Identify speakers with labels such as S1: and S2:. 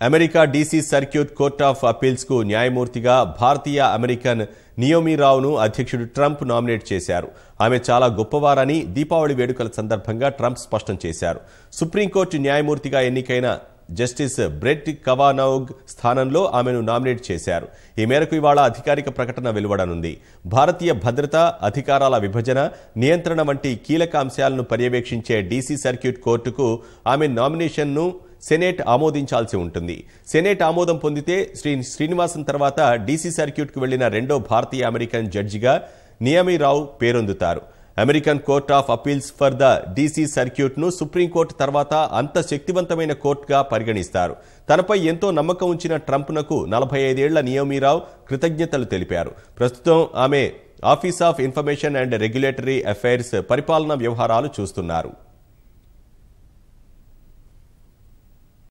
S1: America DC circuit court of అపీల్స్కు న్యాయమూర్తిగా భారతీయ American నియోమీ రావును అధ్యక్షుడు ట్రంప్ నామినేట్ చేశారు. ఆమె చాలా గొప్పవారని దీపావళి వేడుకల సందర్భంగా ట్రంప్ స్పష్టం చేశారు. సుప్రీంకోర్టు న్యాయమూర్తిగా ఎన్నికైన జస్టిస్ బ్రెట్ కవానౌగ్ స్థానంలో ఆమెను నామినేట్ చేశారు. ఈ మేరకు ఇవాళ అధికారిక ప్రకటన వెలువడనుంది. భారతీయ భద్రత అధికారాల విభజన నియంత్రణ వంటి కీలక అంశాలను పర్యవేక్షించే డీసీ సర్క్యూట్ కోర్టుకు ఆమె నామినేషన్ను సెనేట్ ఆమోదించాల్సి ఉంటుంది. సెనేట్ ఆమోదం పొందితే శ్రీ శ్రీనివాసన్ తర్వాత డీసీ సర్క్యూట్కు వెళ్ళిన రెండో భారతీయ అమెరికన్ జడ్జిగా నియమిరావు పేరొందుతారు. American court of appeals for the DC సర్క్యూట్ను సుప్రీంకోర్టు తర్వాత అంత శక్తివంతమైన కోర్టుగా పరిగణిస్తారు. తనపై ఎంతో నమ్మకం ఉంచిన ట్రంప్నకు నలభై ఐదేళ్ళ నియోమిరావు కృతజ్ఞతలు తెలిపారు. ప్రస్తుతం ఆమె office of information and regulatory affairs పరిపాలనా వ్యవహారాలు చూస్తున్నారు.